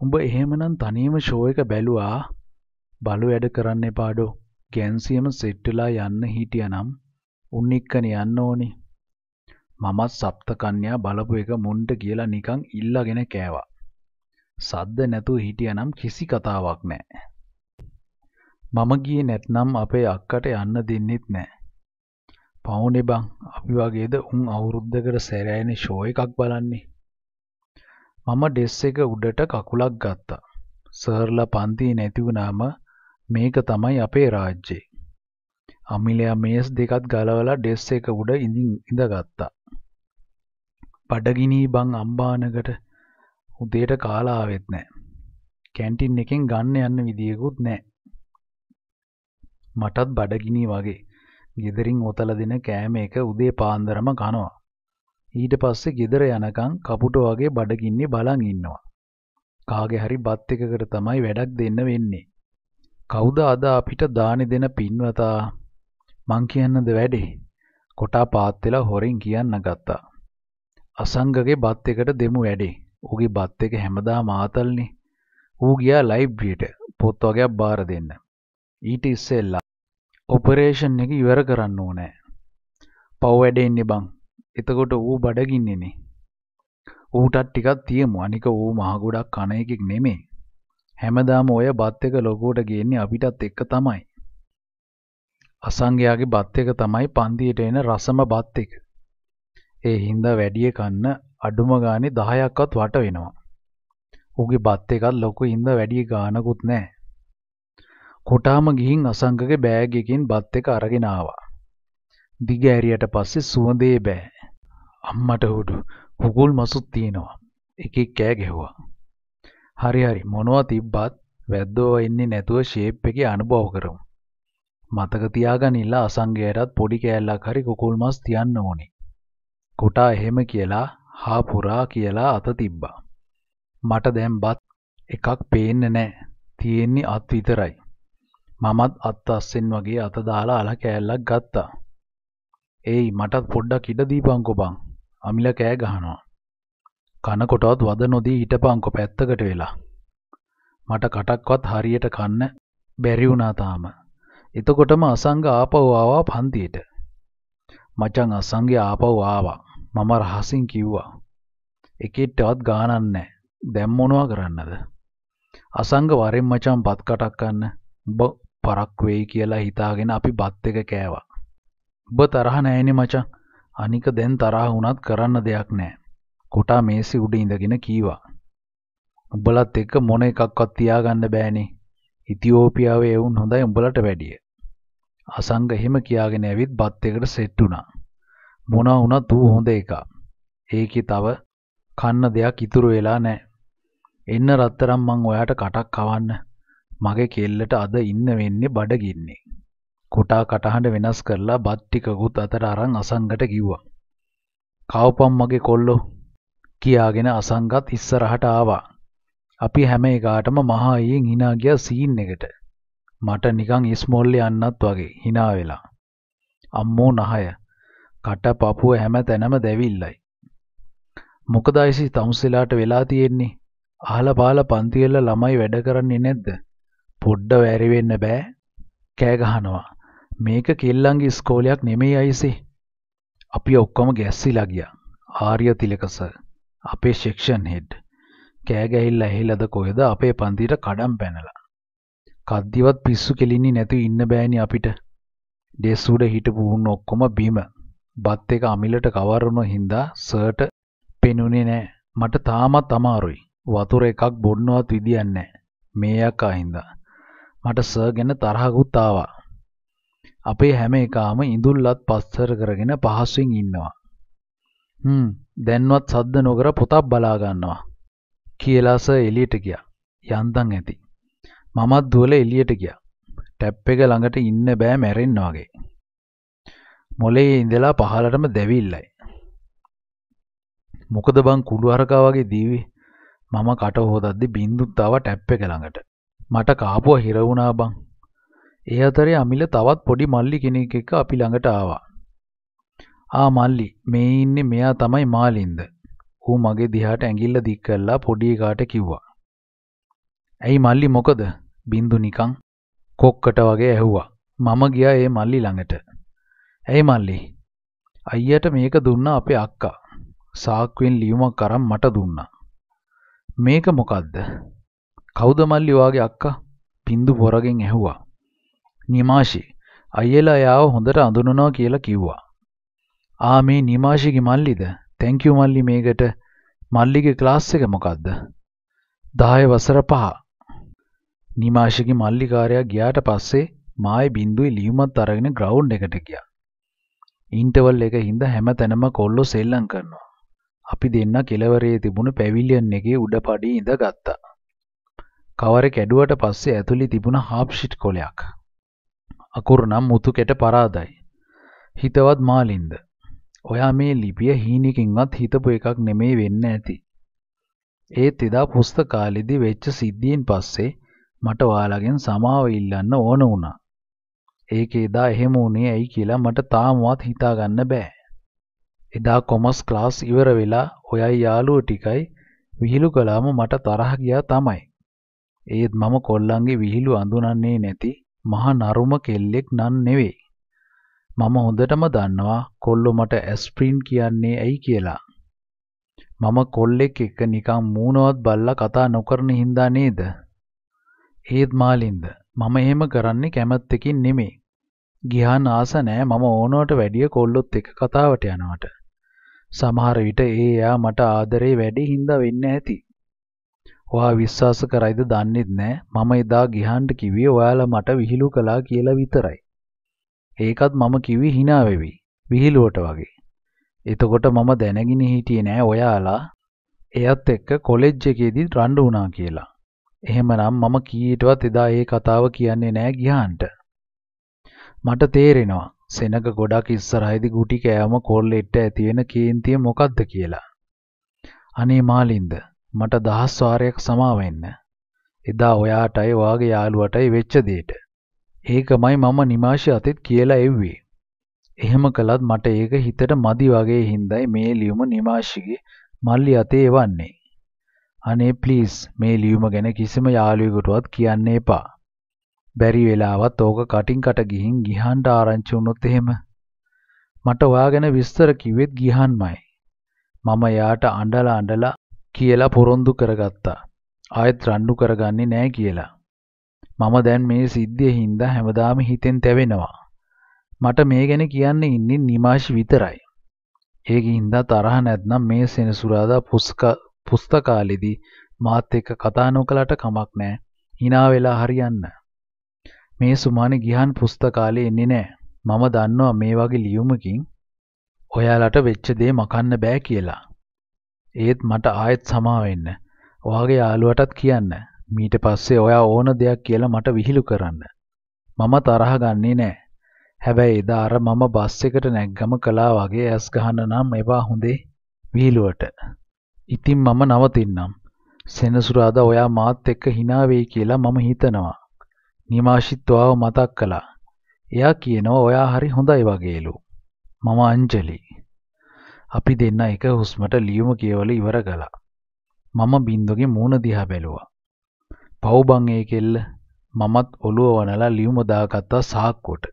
උඹ එහෙමනම් තනියම ෂෝ එක බැලුවා. බලු වැඩ කරන්න එපාඩෝ. ගැන්සියම සෙට්ටලා යන්න හිටියනම් උන් එක්කන යන්න ඕනි. මමත් සප්තකන්‍යා බලපු එක මුන්ට කියලා නිකං ඉල්ලගෙන කෑවා. සද්ද නැතුව හිටියනම් කිසි කතාවක් නෑ මම ගියේ නැත්නම් අපේ අක්කට යන්න දෙන්නෙත් නෑ පවුනේ බං අපි වගේද උන් අවුරුද්දකට සැරෑනේ ෂෝ එකක් බලන්නේ මම ඩෙස් එක උඩට කකුලක් ගත්තා. සර්ලා පන්තියේ නැති වුණාම මේක තමයි අපේ රාජ්‍යය. අමිලයා මේස් දෙකත් ගලවලා ඩෙස් එක උඩ ඉඳින් ඉඳගත්තා. බඩගිනී බං අම්බානකට උදේට කාලා ආවෙත් නෑ. කැන්ටින් එකෙන් ගන්න යන්න විදියකුත් නෑ. මටත් බඩගිනී වගේ. ගෙදරින් ඔතල දෙන කෑම එක උදේ පාන්දරම කනවා. ඊට පස්සේ ගෙදර යනකං කපුට වගේ බඩගින්නේ බලන් ඉන්නවා. කාගේ හරි බත් එකකට තමයි වැඩක් දෙන්න වෙන්නේ. කවුද අද අපිට දානි දෙන පින්වතා මං කියන්නද වැඩේ කොටා පාත් වෙලා හොරෙන් කියන්න ගත්තා. අසංගගේ බත් එකට දෙමු වැඩේ. ඌගේ බත් එක හැමදාම ආතල්නේ. ඌ ගියා ලයිබ්‍රරියට පොත් වගේක් බාර දෙන්න. ඊට ඉස්සෙල්ලා ඔපරේෂන් එක ඉවර කරන්න ඕනේ. පව් වැඩේ ඉන්නේ බං. එතකොට ඌ බඩගින්නේනේ. ඌටත් ටිකක් තියමු. අනික ඌ මහ ගොඩක් කන එකෙක් නෙමේ. හැමදාම ඔය බත් එක ලොකුවට ගේන්නේ අපිටත් එක්ක තමයි. අසංගයාගේ බත් එක තමයි පන්තියට එන රසම බත් එක. ඒ හින්දා වැඩිය කන්න අඩුම ගානේ 10ක්වත් වට වෙනවා. ඌගේ බත් එකත් ලොකු හින්දා වැඩි ගානකුත් නැහැ. කොටාම ගිහින් අසංගගේ බෑග් එකකින් බත් එක අරගෙන ආවා. දිග ඇරියට පස්සේ සුවඳේ බෑ. අම්මට උඩු කුකුල් මසුත් තියෙනවා. එකෙක් කෑ ගැහුවා. හරි හරි මොනවා තිබ්බත් වැද්දෝ එන්නේ නැතුව ෂේප් එකේ අනුභව කරමු. මතක තියාගන්න අසංගයටත් පොඩි කෑල්ලක් හරි කුකුල් මස් තියන්න ඕනේ. කොටා එහෙම කියලා හා පුරා කියලා අත තිබ්බා. මට දැන් බත් එකක් පේන්නේ නැහැ. තියෙන්නේ අත් විතරයි. මමත් අත් අස්සෙන් වගේ අත දාලා අල කෑල්ලක් ගත්තා. ඒයි මටත් පොඩ්ඩක් ඉඩ දීපන්කෝ බං. අමිල කෑ ගහනවා. කනකොටවත් වද නොදී හිටපන්කෝ පැත්තකට වෙලා. මට කටක්වත් හරියට කන්න බැරි වුණා තාම. එතකොටම අසංග ආපහු ආවා පන්තියට. මචං අසංගය ආපහු ආවා. මම රහසින් කිව්වා. එකෙට්ටවත් ගානක් නැහැ. දැන් මොනවා කරන්නද? අසංග වරෙන් මචං බත් කටක් ගන්න. උඹ පරක් වෙයි කියලා හිතාගෙන අපි බත් එක කෑවා. උඹ තරහ නෑනේ මචං. අනික දැන් තරහ වුණත් කරන්න දෙයක් නෑ. කොටා මේසෙ උඩ ඉඳගෙන කීවා. උඹලත් එක්ක මොන එකක්වත් තියාගන්න බෑනේ. ඉතියෝපියාවේ එවුන් හොඳයි උඹලට වැඩිය. අසංග එහෙම කියාගෙන ඇවිත් බත් එකට සෙට් වුණා. මොනවා වුණත් ඌ හොඳ එකක්. ඒකේ තව කන්න දෙයක් ඉතුරු වෙලා නෑ. එන්න රත්තරම් මං ඔයාට කටක් කවන්න. මගේ කෙල්ලට අද ඉන්න වෙන්නේ බඩගින්නේ. කොටා කටහඬ වෙනස් කරලා බත් ටිකකුත් අතට අරන් අසංගට කිව්වා. කවපම් මගේ කොල්ලෝ කියාගෙන අසංගත් ඉස්සරහට ආවා. අපි හැම එකාටම මහා අයියෙන් hina ගියා සීන් එකට. මට නිකන් ඉස්මෝල්ලේ යන්නත් වගේ hina වෙලා. අම්මෝ නහය. කට පපුව හැම තැනම දැවිල්ලයි. මොකද අයිසි තමුසෙලාට වෙලා තියෙන්නේ? අහලා පාලා පන්ති වල ළමයි වැඩ කරන්නේ නැද්ද? පොඩ්ඩ වැරි වෙන්න බෑ. කෑ ගහනවා. මේක කෙල්ලන්ගේ ඉස්කෝලයක් නෙමෙයි අයිසේ. අපි ඔක්කොම ගැස්සිලා ගියා. ආර්ය තිලක සර් අපේ සෙක්ෂන් හෙඩ් කෑ ගැහිල්ලා ඇහිලාද කොහෙද අපේ පන්තියට කඩම් පැනලා. කද්දිවත් පිස්සු කෙලින්නේ නැතුව ඉන්න බෑනේ අපිට. ඩෙස් උඩ හිටපු උන් ඔක්කොම බිම. බත් එක අමිලට කවරුණු හින්දා සර්ට පෙනුනේ නෑ. මට තාමත් අමාරුයි. වතුර එකක් බොන්නවත් විදියක් නෑ. මේ යකා හින්දා. මට සර් ගැන තරහකුත් ආවා. අපේ හැම එකාම ඉඳුල්ලත් පස්සර කරගෙන පහසුවෙන් ඉන්නවා. හ්ම් දැන්වත් සද්ද නොකර පොතක් බලා ගන්නවා. කියලා සර් එළියට ගියා. යන්තම් ඇති. මමත් දුවල එළියට ගියා. ටැප් එක ළඟට ඉන්න බෑ මැරෙන්න වගේ. මොලේ ඉඳලා පහලටම දැවිල්ලයි. මොකද බං කුළු හරකා වගේ දීවි. මම කට හොදද්දි බින්දුත් ආවා ටැප් එක ළඟට. මට කාපුව හිර වුණා බං. ඒ අතරේ අමිල තවත් පොඩි මල්ලි කෙනෙක් එක්ක අපි ළඟට ආවා. ආ මල්ලි මේ ඉන්නේ මෙයා තමයි මාලින්ද. ඌ මගේ දිහාට ඇඟිල්ල දික් කරලා පොඩි එකාට කිව්වා. ඇයි මල්ලි මොකද? බින්දු නිකන් කොක්කට වගේ ඇහුවා. මම ගියා ඒ මල්ලි ළඟට. ඇයි මල්ලි? අයියට මේක දුන්නා අපේ අක්කා. සාක්කුවෙන් ලියුමක් අරන් මට දුන්නා. මේක මොකද්ද? කවුද මල්ලි වාගේ අක්කා? බින්දු පොරගෙන් ඇහුවා. නිමාෂි අයියලා එයාව හොඳට අඳුනනවා කියලා කිව්වා. ආ මේ නිමාෂිගේ මල්ලිද? තැන්ක් යූ මල්ලි මේකට. මල්ලිගේ ක්ලාස් එක මොකද්ද? 10 වසර 5. නිමාෂිගේ මල්ලිකාරයා ගියාට පස්සේ මායි බින්දුවේ ලියුමත් අරගෙන ග්‍රවුන්ඩ් එකට ගියා. ඉන්ටර්වල් එක හින්දා හැම තැනම කොල්ලෝ සෙල්ලම් කරනවා. අපි දෙන්න කෙළවරේ තිබුණු පැවිලියන් එකේ උඩ පඩියේ ඉඳගත්තා. කවරේ කැඩුවට පස්සේ ඇතුලේ තිබුණ හාප් ෂීට් කොලයක්. අකුරු නම් මුතු කෙට පරාදයි. හිතවත් මාලින්ද. ඔයා මේ ලිපිය හීනකින්වත් හිතපු එකක් නෙමෙයි වෙන්න ඇති. ඒත් එදා පුස්තකාලෙදි වෙච්ච සිද්ධියෙන් පස්සේ මට ඔයාලගෙන් සමාව ඉල්ලන්න ඕන වුණා. ඒක එදා එහෙම වුණේ ඇයි කියලා මට තාමවත් හිතාගන්න බෑ. එදා කොමර්ස් ක්ලාස් ඉවර වෙලා ඔයයි යාළුවෝ ටිකයි විහිළු කළාම මට තරහ ගියා තමයි. ඒත් මම කොල්ලන්ගේ විහිළු අඳුනන්නේ නැති මහා නරුම කෙල්ලෙක් නන් නෙවෙයි. මම හොඳටම දන්නවා කොල්ලෝ මට ඇස්ප්‍රින් කියන්නේ ඇයි කියලා. මම කොල්ලෙක් එක්ක නිකන් මූණවත් බල්ලා කතා නොකරන හින්දා නේද? ඒත් මාලින්ද මම එහෙම කරන්නේ කැමැත්තකින් නෙමෙයි. ගියාන් ආස නෑ මම ඕනවට වැඩිය කොල්ලොත් එක්ක කතාවට යනවට. සමහර විට ඒ එයා මට ආදරේ වැඩි හින්දා වෙන්න ඇති. ඔයා විශ්වාස කරයිද දන්නෙත් නෑ මම එදා ගිහන්ට කිව්වේ ඔයාලා මට විහිළු කළා කියලා විතරයි. ඒකත් මම කිව්වේ hina වෙවි. විහිළුවට වගේ. එතකොට මම දැනගෙන හිටියේ නෑ ඔයාලා එයත් එක්ක කොලෙජ් එකේදී රණ්ඩු වුණා කියලා. එහෙමනම් මම කීයටවත් එදා ඒ කතාව කියන්නේ නෑ ගියාන්ට. මට තේරෙනවා සෙනග ගොඩක් ඉස්සරහයිදි ගුටි කෑම කොල්ලෙට්ට ඇති වෙන කේන්තිය මොකද්ද කියලා. අනේ මාලින්ද මට දහස් වාරයක් සමා වෙන්න. එදා ඔයාටයි වාගේ යාළුවටයි වෙච්ච දෙයට. ඒකමයි මම නිමාෂි අතෙත් කියලා එව්වේ. එහෙම කළත් මට ඒක හිතට මදි වගේ හින්දායි මේ ලියුම නිමාෂිගේ මල්ලි අතේ එවන්නේ. අනේ ප්ලීස් මේ ලියුම ගැන කිසිම යාළුවෙකුටවත් කියන්න එපා. බැරි වෙලාවත් ඕක කටින් කට ගිහින් ගිහන්ට ආරංචි වුණොත් එහෙම මට ඔයා ගැන විස්තර කිව්වෙත් ගිහන්මයි. මම යාට අඬලා අඬලා කියලා පොරොන්දු කරගත්තා. ආයෙත් රණ්ඩු කරගන්නේ නෑ කියලා. මම දැන් මේ සිද්ධිය හින්දා හැමදාම හිතෙන් තැවෙනවා. මට මේ ගැන කියන්න ඉන්නේ නිමාෂ් විතරයි. ඒකින්ද තරහ නැත්නම් මේ සෙනසුරාදා පුස්තකාලෙදී මාත් එක්ක කතා නොකලට කමක් නෑ. hina වෙලා හරියන්න. මේ සුමානේ ගිහන් පුස්තකාලේ එන්නේ නෑ. මම දන්නවා මේ වගේ ලියුමකින් ඔයාලට වෙච්ච දේ මකන්න බෑ කියලා. ඒත් මට ආයෙත් සමා වෙන්න. ඔයාගේ යාළුවටත් කියන්න. මීට පස්සේ ඔයා ඕන දෙයක් කියලා මට විහිළු කරන්න. මම තරහ ගන්නේ නෑ. හැබැයි එදා අර මම බස් එකට නැග්ගම කලා වගේ ඇස් ගහන්න නම් එපා හොඳේ විහිළුවට. ඉතින් මම නවතින්නම්. සෙනසුරාදා ඔයා මාත් එක්ක hina වෙයි කියලා මම හිතනවා. නිමාෂිත් ඔයාව මතක් කළා. එයා කියනවා ඔයා හරි හොඳයි වගේලු. මම අංජලි. අපි දෙන්න එක හුස්මට ලියුම කියවල ඉවර කළා. මම බින්දුගේ මූණ දිහා බැලුවා. පව් බං ඒ කෙල්ල මමත් ඔළුව වනලා ලියුම දාගත්තා සාක්කුවට.